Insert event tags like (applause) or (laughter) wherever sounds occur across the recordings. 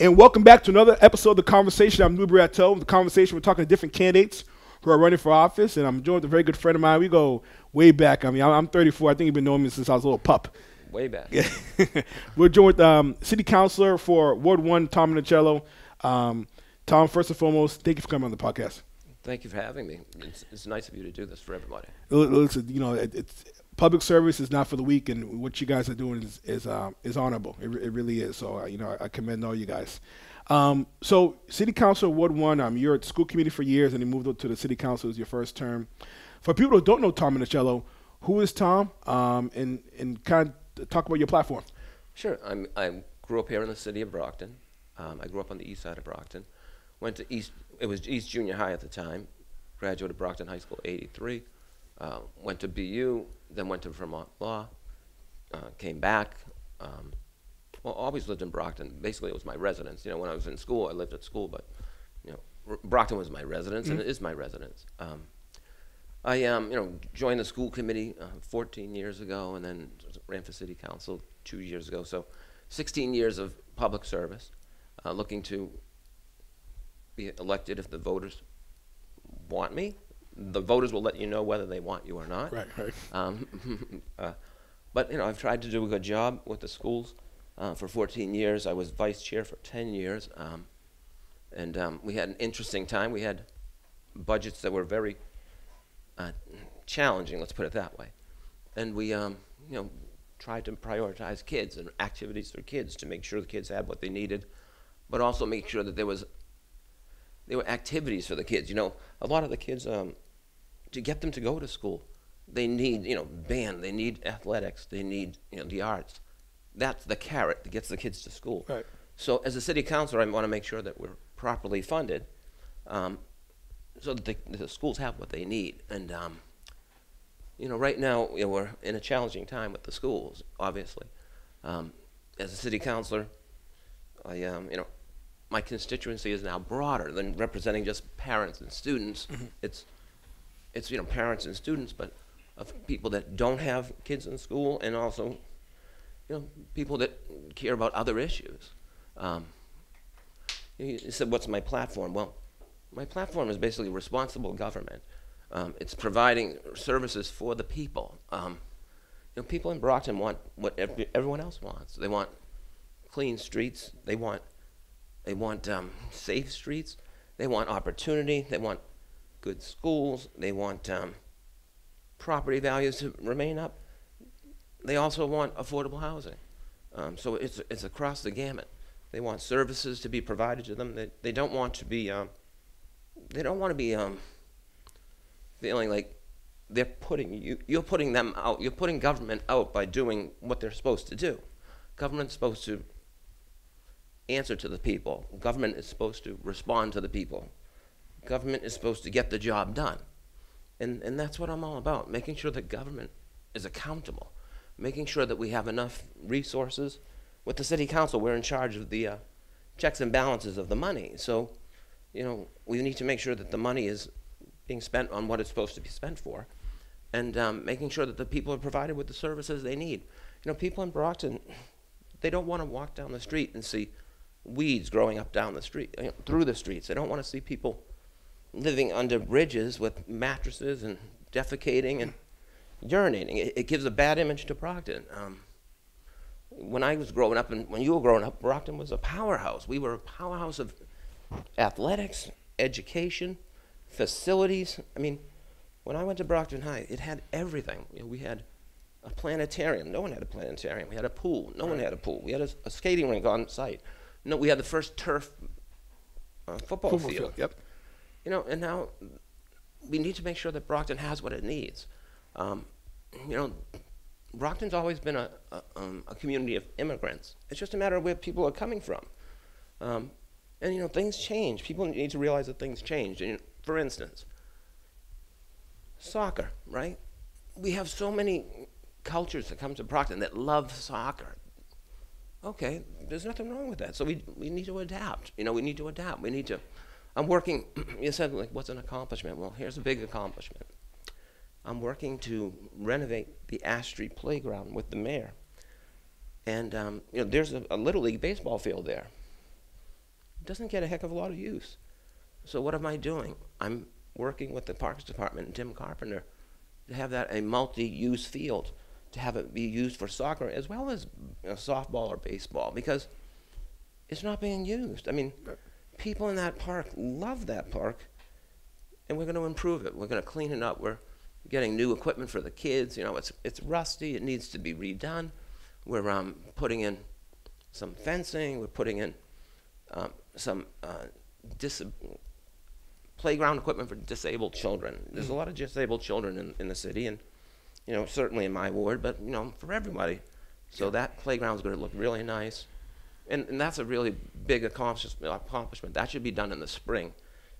And welcome back to another episode of The Conversation. I'm Newbury Atto. The Conversation, we're talking to different candidates who are running for office, and I'm joined with a very good friend of mine. We go way back. I mean, I'm 34. I think you've been knowing me since I was a little pup. Way back. Yeah. (laughs) we're joined with um, City Councilor for Ward 1, Tom Minichiello. Um, Tom, first and foremost, thank you for coming on the podcast. Thank you for having me. It's, it's nice of you to do this for everybody. Listen, you know, it, it's public service is not for the weak, and what you guys are doing is is, um, is honorable. It, it, really is. So, uh, you know, I, I, commend all you guys. Um, so, City Council Ward One, um, you're at school committee for years, and you moved up to the City Council as your first term. For people who don't know Tom Minichiello, who is Tom, um, and and kind of talk about your platform. Sure. I'm I grew up here in the city of Brockton. Um, I grew up on the east side of Brockton. Went to East. It was East Junior High at the time. Graduated Brockton High School '83. Uh, went to BU, then went to Vermont Law, uh, came back. Um, well, always lived in Brockton. Basically, it was my residence. You know, when I was in school, I lived at school, but you know, Brockton was my residence, mm-hmm. and it is my residence. Um, I, um, you know, joined the school committee uh, 14 years ago, and then ran for city council two years ago. So, 16 years of public service, uh, looking to be elected if the voters want me the voters will let you know whether they want you or not. Right, right. Um, (laughs) uh, but you know, I've tried to do a good job with the schools uh, for 14 years. I was vice chair for 10 years, um, and um, we had an interesting time. We had budgets that were very uh, challenging. Let's put it that way. And we, um, you know, tried to prioritize kids and activities for kids to make sure the kids had what they needed, but also make sure that there was there were activities for the kids. You know, a lot of the kids um, to get them to go to school. They need, you know, band, they need athletics, they need, you know, the arts. That's the carrot that gets the kids to school. Right. So as a city councilor, I want to make sure that we're properly funded um, so that the, the, schools have what they need. And, um, you know, right now, you know, we're in a challenging time with the schools, obviously. Um, as a city councilor, I, um, you know, my constituency is now broader than representing just parents and students. Mm-hmm. It's it's you know parents and students, but of people that don't have kids in school, and also you know people that care about other issues. Um, you said, "What's my platform?" Well, my platform is basically responsible government. Um, it's providing services for the people. Um, you know, people in Brockton want what every, everyone else wants. They want clean streets. They want they want um, safe streets. They want opportunity. They want good schools. They want um, property values to remain up. They also want affordable housing. Um, so it's, it's across the gamut. They want services to be provided to them. They, they don't want to be, um, they don't want to be um, feeling like they're putting you, you're putting them out. You're putting government out by doing what they're supposed to do. Government's supposed to answer to the people. Government is supposed to respond to the people. Government is supposed to get the job done. And, and that's what I'm all about, making sure that government is accountable, making sure that we have enough resources. With the city council, we're in charge of the uh, checks and balances of the money. So, you know, we need to make sure that the money is being spent on what it's supposed to be spent for and um, making sure that the people are provided with the services they need. You know, people in Brockton, they don't want to walk down the street and see weeds growing up down the street, you know, through the streets. They don't want to see people living under bridges with mattresses and defecating and urinating. It, it gives a bad image to Brockton. Um, when I was growing up and when you were growing up, Brockton was a powerhouse. We were a powerhouse of athletics, education, facilities. I mean, when I went to Brockton High, it had everything. You know, we had a planetarium. No one had a planetarium. We had a pool. No one had a pool. We had a, a skating rink on site. No, we had the first turf uh, football, football, field. field. Yep. You know, and now we need to make sure that Brockton has what it needs. Um, you know, Brockton's always been a, a, um, a, community of immigrants. It's just a matter of where people are coming from. Um, and, you know, things change. People need to realize that things change. And, you know, for instance, soccer, right? We have so many cultures that come to Brockton that love soccer. Okay, there's nothing wrong with that. So we, we need to adapt. You know, we need to adapt. We need to. I'm working. (clears throat) you said like, what's an accomplishment? Well, here's a big accomplishment. I'm working to renovate the Ash Street playground with the mayor. And um, you know, there's a, a little league baseball field there. It doesn't get a heck of a lot of use. So what am I doing? I'm working with the Parks Department and Tim Carpenter to have that a multi-use field, to have it be used for soccer as well as you know, softball or baseball, because it's not being used. I mean, people in that park love that park, and we're going to improve it. We're going to clean it up. We're getting new equipment for the kids. You know, it's it's rusty. It needs to be redone. We're um, putting in some fencing. We're putting in um, some uh, playground equipment for disabled children. There's a lot of disabled children in, in the city, and you know, certainly in my ward, but you know, for everybody. So that playground is going to look really nice, and, and that's a really big accomplish- accomplishment. That should be done in the spring.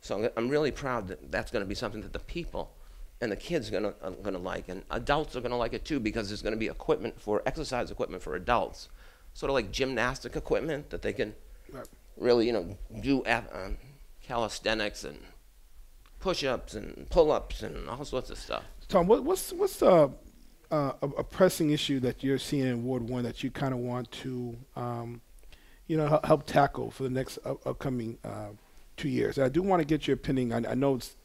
So I'm- really proud that that's going to be something that the people and the kids are going to going to like, and adults are going to like it too because there's going to be equipment for exercise equipment for adults, sort of like gymnastic equipment that they can Right. really, you know, do um, calisthenics and push-ups and pull-ups and all sorts of stuff. Tom, what, what's what's uh, uh, a, a pressing issue that you're seeing in Ward One that you kind of want to, um, you know, help, help tackle for the next up, upcoming uh, two years? And I do want to get your opinion. I, I know it's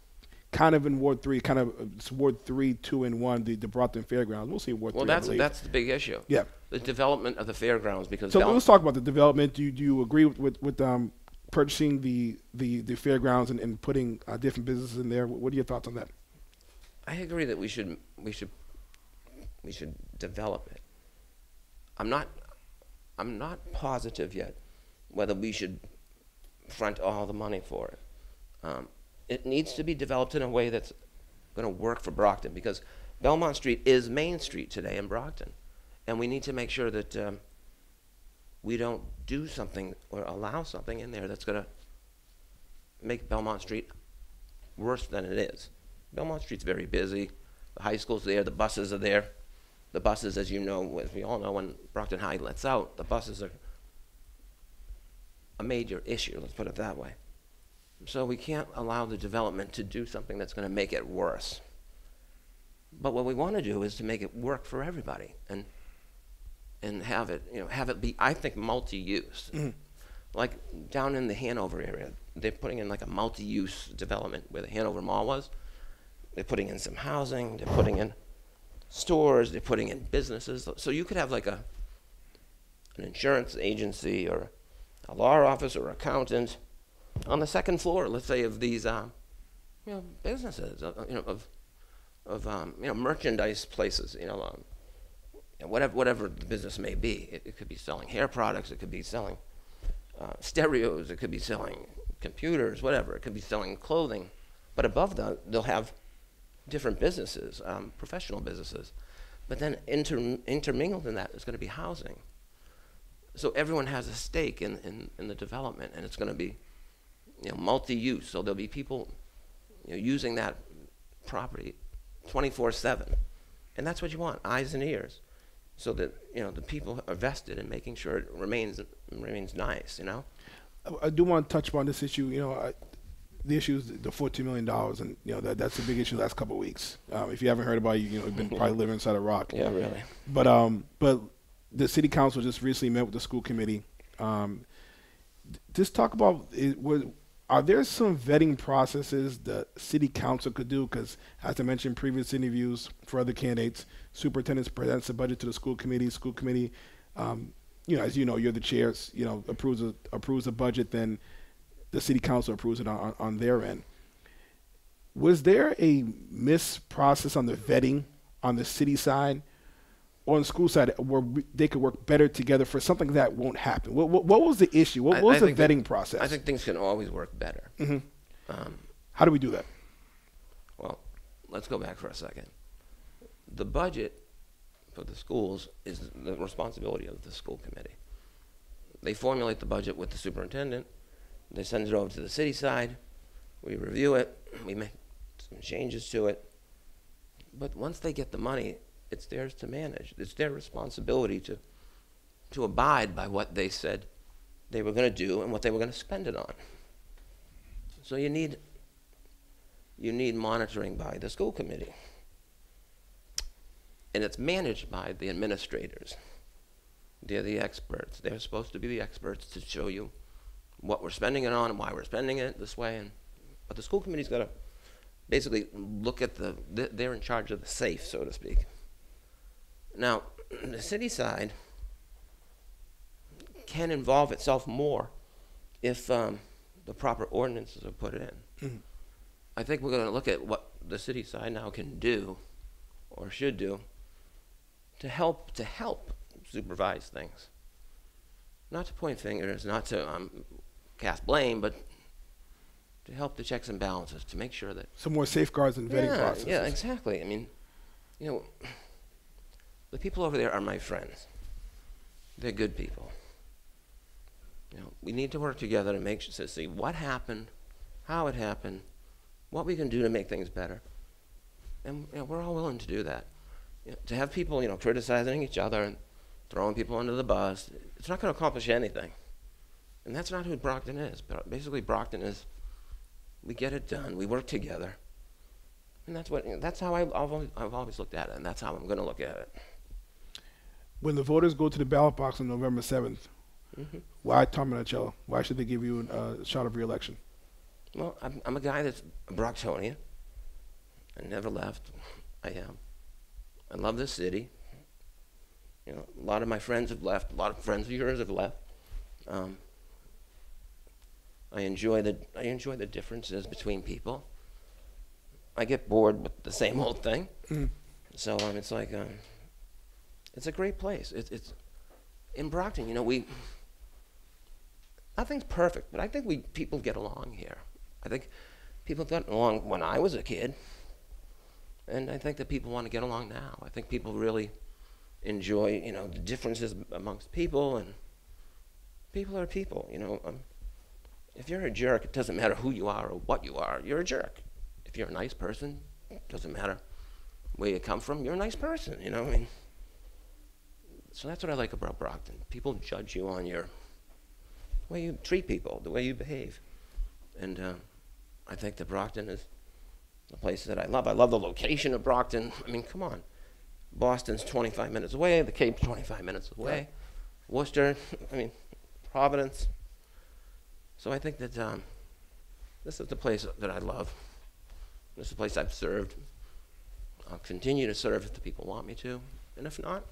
kind of in Ward Three, kind of it's Ward Three, Two, and One, the, the Brockton Fairgrounds. We'll see Ward Well, Three. I that's that's the big issue. yeah. The development of the fairgrounds because So let's talk about the development. Do you, do you agree with with, with um, purchasing the, the, the fairgrounds and, and putting uh, different businesses in there? What are your thoughts on that? I agree that we should we should we should develop it. I'm not I'm not positive yet whether we should front all the money for it. Um, it needs to be developed in a way that's going to work for Brockton because Belmont Street is Main Street today in Brockton, and we need to make sure that um, we don't do something or allow something in there that's going to make Belmont Street worse than it is. Belmont Street's very busy. The high school's there. The buses are there. The buses, as you know, as we all know, when Brockton High lets out, the buses are a major issue. Let's put it that way. So we can't allow the development to do something that's going to make it worse. But what we want to do is to make it work for everybody and and have it, you know, have it be, I think, multi-use. Mm-hmm. Like down in the Hanover area, they're putting in like a multi-use development where the Hanover Mall was. They're putting in some housing. They're putting in stores. They're putting in businesses. So you could have like a an insurance agency or a law office or accountant on the second floor, let's say, of these um, you know businesses, uh, you know of of um, you know merchandise places, you know. Um, whatever whatever the business may be, it, it could be selling hair products, it could be selling uh, stereos, it could be selling computers, whatever. It could be selling clothing, but above that, they'll have different businesses, um, professional businesses. But then inter- intermingled in that is going to be housing. So everyone has a stake in, in, in the development, and it's going to be you know, multi-use. So there'll be people you know, using that property 24/7, and that's what you want: eyes and ears, so that you know the people are vested in making sure it remains remains nice. You know. I- do want to touch upon this issue. You know, I, the issue is the fourteen million dollars, and you know that that's a big issue the last couple of weeks. Um, if you haven't heard about it, you, you know, you've been probably living inside a rock. Yeah, really. But um, but the city council just recently met with the school committee. Um, just talk about it, was, are there some vetting processes the city council could do? Because as I mentioned previous interviews for other candidates, superintendent presents a budget to the school committee. School committee, um, you know, as you know, you're the chair. You know, approves a, approves a budget, then the city council approves it on, on their end. Was there a miss process on the vetting on the city side? or on the school side where we- they could work better together for something that won't happen? What, what, what was the issue? What, I- was I the think that- vetting process? I think things can always work better. Mhm. Um, How do we do that? Well, let's go back for a second. The budget for the schools is the responsibility of the school committee. They formulate the budget with the superintendent. They send it over to the city side. We review it. We make some changes to it. But once they get the money, it's theirs to manage. It's their responsibility to to abide by what they said they were going to do and what they were going to spend it on. So you need you need monitoring by the school committee. And it's managed by the administrators. They're the experts. They're supposed to be the experts to show you what we're spending it on and why we're spending it this way. And but the school committee's got to basically look at the they're in charge of the safe, so to speak. Now, (clears throat) the city side can involve itself more if um, the proper ordinances are put in. Mhm. I think we're going to look at what the city side now can do, or should do, to help to help supervise things. Not to point fingers, not to um, cast blame, but to help the checks and balances to make sure that Some more safeguards and vetting yeah, processes. yeah, exactly. I mean, you know, the people over there are my friends. They're good people. You know, we need to work together to make sure to see what happened, how it happened, what we can do to make things better, and you know, we're all willing to do that. You know, to have people, you know, criticizing each other and throwing people under the bus, it's not going to accomplish anything. And that's not who Brockton is. But basically, Brockton is we get it done, we work together. And that's what that's how I, I've, always, I've always looked at it, and that's how I'm going to look at it. When the voters go to the ballot box on November 7th, hmm why Tom Minichiello? Why should they give you a shot of reelection? Well, I'm, I'm a guy that's a Brocktonian. I never left. I am. I love this city. You know, a lot of my friends have left. A lot of friends of yours have left. Um, I enjoy the I enjoy the differences between people. I get bored with the same old thing. Mhm. So um, it's like um, it's a great place. It's it's in Brockton. You know, we nothing's perfect, but I think we people get along here. I think people got along when I was a kid, and I think that people want to get along now. I think people really enjoy, you know, the differences amongst people, and people are people. You know, um, if you're a jerk, it doesn't matter who you are or what you are. You're a jerk. If you're a nice person, it doesn't matter where you come from. You're a nice person. You know, I mean. So that's what I like about Brockton. People judge you on your way you treat people, the way you behave. And uh, I think that Brockton is a place that I love. I love the location of Brockton. I mean, come on. Boston's 25 minutes away, the Cape's 25 minutes away. Worcester, (laughs) I mean, Providence. So I think that um, this is the place that I love. This is the place I've served. I'll continue to serve if the people want me to. And if not,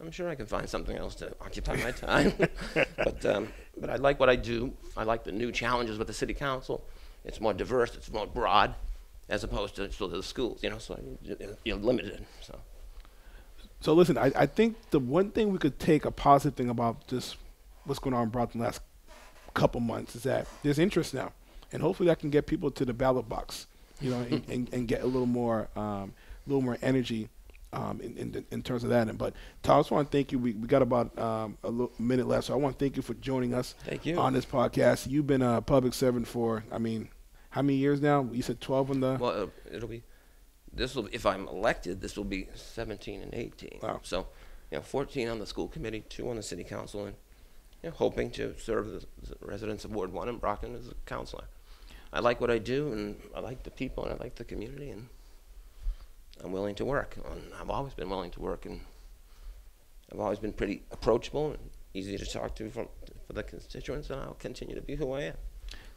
I'm sure I can find something else to occupy my time. (laughs) but um, but I like what I do. I like the new challenges with the city council. It's more diverse. It's more broad, as opposed to the schools. You know, so you're limited. So So listen, I, I think the one thing we could take a positive thing about this, what's going on in Brockton the last couple months is that there's interest now, and hopefully that can get people to the ballot box, you know, and, and, and get a little more, um, a little more energy. Um, in, in, in terms of that, and but Tom, I just want to thank you. We, we got about um, a little minute left, so I want to thank you for joining us thank you. on this podcast. You've been a public servant for, I mean, how many years now? You said 12 on the. Well, it'll, it'll be. This will, if I'm elected, this will be 17 and 18. Wow. So, you know, 14 on the school committee, two on the city council, and you know, hoping to serve the, the residents of Ward One in Brockton as a counselor. I like what I do, and I like the people, and I like the community, and I'm willing to work. And I've always been willing to work, and I've always been pretty approachable and easy to talk to for, for the constituents, and I'll continue to be who I am.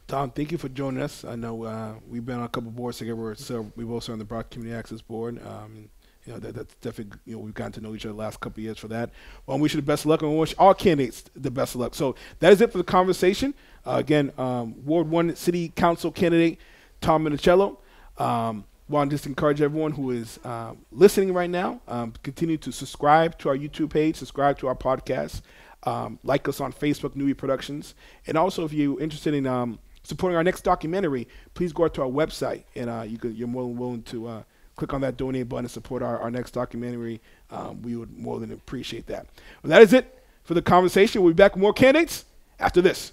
Tom, thank you for joining us. I know uh, we've been on a couple boards together. So we both serve on the Broad Community Access Board. Um, you know that, that's definitely you know we've gotten to know each other the last couple years for that. Well, we wish you the best of luck, and we wish all candidates the best of luck. So that is it for the conversation. Uh, again, um, Ward One City Council candidate Tom Minichiello. Um, want to just encourage everyone who is uh, listening right now, um, continue to subscribe to our YouTube page, subscribe to our podcast, um, like us on Facebook, Noube Productions, and also if you're interested in um, supporting our next documentary, please go out to our website, and uh, you you're more than willing to uh, click on that donate button and support our, our next documentary. Um, we would more than appreciate that. Well, that is it for the conversation. We'll be back with more candidates after this.